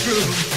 true.